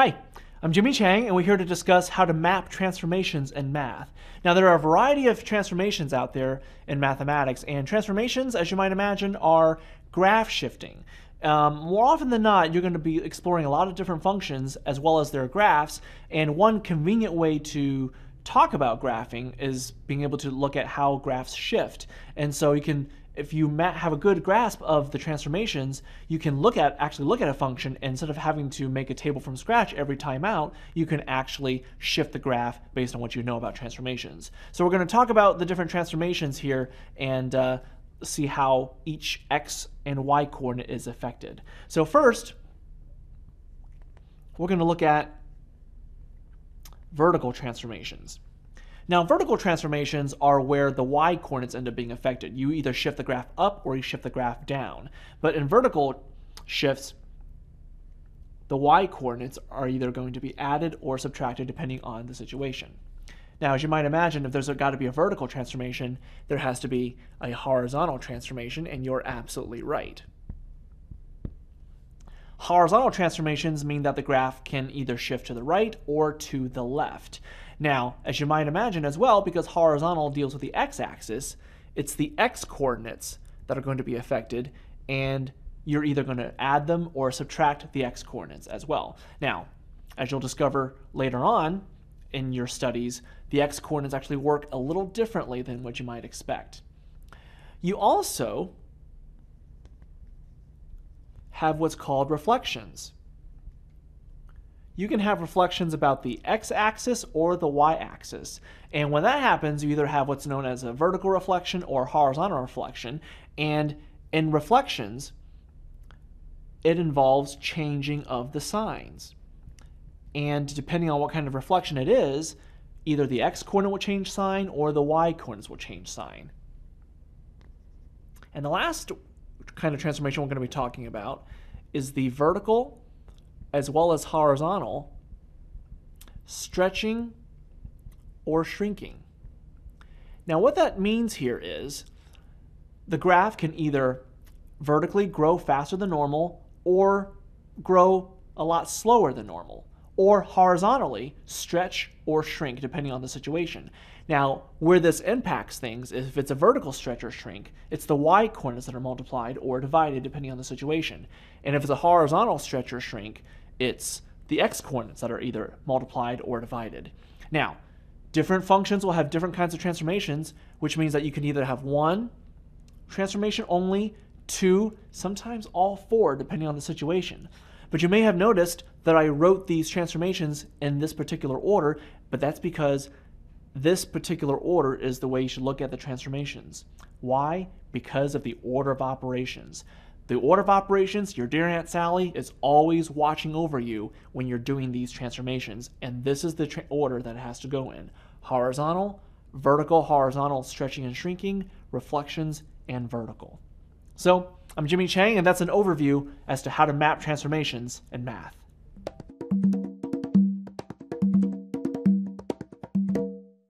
Hi, I'm Jimmy Chang, and we're here to discuss how to map transformations in math. Now, there are a variety of transformations out there in mathematics, and transformations, as you might imagine, are graph shifting. Um, more often than not, you're going to be exploring a lot of different functions as well as their graphs, and one convenient way to talk about graphing is being able to look at how graphs shift. And so you can if you have a good grasp of the transformations, you can look at actually look at a function instead of having to make a table from scratch every time out, you can actually shift the graph based on what you know about transformations. So we're going to talk about the different transformations here and uh, see how each x and y coordinate is affected. So first, we're going to look at vertical transformations. Now, vertical transformations are where the y coordinates end up being affected. You either shift the graph up or you shift the graph down. But in vertical shifts, the y coordinates are either going to be added or subtracted depending on the situation. Now, as you might imagine, if there's got to be a vertical transformation, there has to be a horizontal transformation, and you're absolutely right. Horizontal transformations mean that the graph can either shift to the right or to the left. Now, as you might imagine as well, because horizontal deals with the x-axis, it's the x-coordinates that are going to be affected, and you're either going to add them or subtract the x-coordinates as well. Now, as you'll discover later on in your studies, the x-coordinates actually work a little differently than what you might expect. You also have what's called reflections you can have reflections about the x-axis or the y-axis. And when that happens, you either have what's known as a vertical reflection or horizontal reflection. And in reflections, it involves changing of the signs. And depending on what kind of reflection it is, either the x-coordinate will change sign or the y-coordinates will change sign. And the last kind of transformation we're going to be talking about is the vertical as well as horizontal, stretching or shrinking. Now, what that means here is the graph can either vertically grow faster than normal or grow a lot slower than normal, or horizontally stretch or shrink depending on the situation. Now, where this impacts things is if it's a vertical stretch or shrink, it's the y coordinates that are multiplied or divided depending on the situation. And if it's a horizontal stretch or shrink, it's the x coordinates that are either multiplied or divided. Now, different functions will have different kinds of transformations, which means that you can either have one transformation only, two, sometimes all four, depending on the situation. But you may have noticed that I wrote these transformations in this particular order, but that's because this particular order is the way you should look at the transformations. Why? Because of the order of operations. The order of operations, your dear Aunt Sally is always watching over you when you're doing these transformations, and this is the order that it has to go in horizontal, vertical, horizontal, stretching and shrinking, reflections, and vertical. So, I'm Jimmy Chang, and that's an overview as to how to map transformations in math.